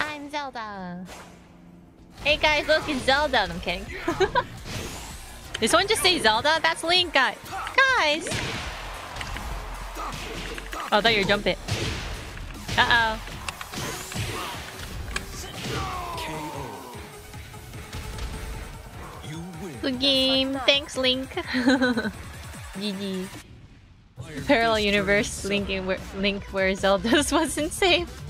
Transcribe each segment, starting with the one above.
I'm Zelda. Hey guys, look, it's Zelda. I'm kidding. Did someone just say Zelda? That's Link, guys. Guys! Oh, I thought you were jumping. Uh-oh. Good game. Thanks, Link. GG. Parallel universe linking where Link where Zelda's wasn't safe.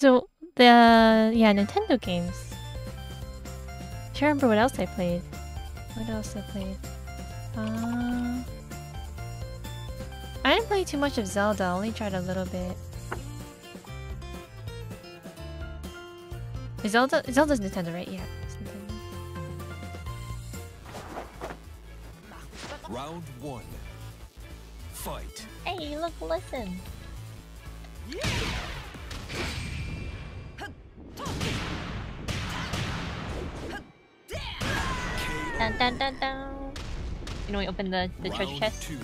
So the yeah Nintendo games. I can't remember what else I played. What else I played? Uh, I didn't play too much of Zelda. I only tried a little bit. Is Zelda Zelda's Nintendo, right? Yeah. Round one. Fight. Hey, look, listen. Dun dun dun dun. You know, we open the the treasure chest. two.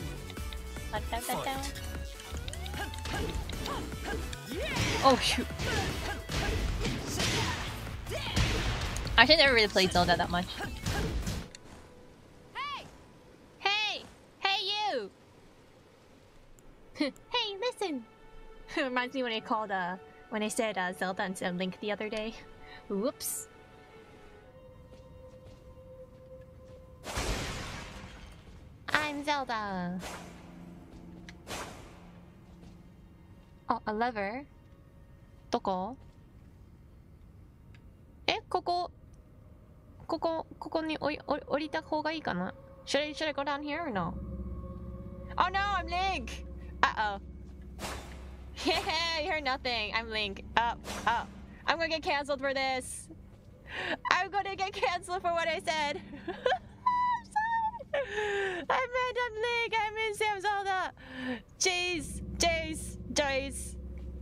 Dun, dun, dun, dun. Oh shoot! I Actually, I never really played Zelda that much. Hey! Hey! Hey you! hey, listen! Reminds me when I called uh when I said uh, Zelda instead of Link the other day. Whoops. Zelda. Oh, a lever. どこえ、ここ、ここ、ここに降り降り降りた方がいいかな Should I, should I go down here or no? Oh no, I'm Link! Uh-oh. Yeah, you heard nothing. I'm Link. Oh, oh. I'm gonna get canceled for this. I'm gonna get canceled for what I said. Jace,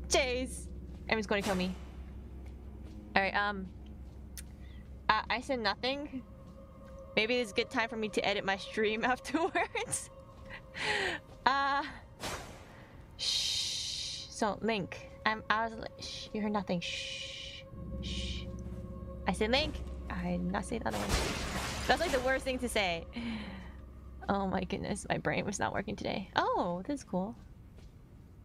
Jace. Everyone's gonna kill me. Alright, um. Uh, I said nothing. Maybe it's a good time for me to edit my stream afterwards. uh. Shh. So, Link. I'm. I was. like, Shh. You heard nothing. Shh. Shh. I said Link. I did not say the other one. That's like the worst thing to say. Oh my goodness, my brain was not working today. Oh, this is cool.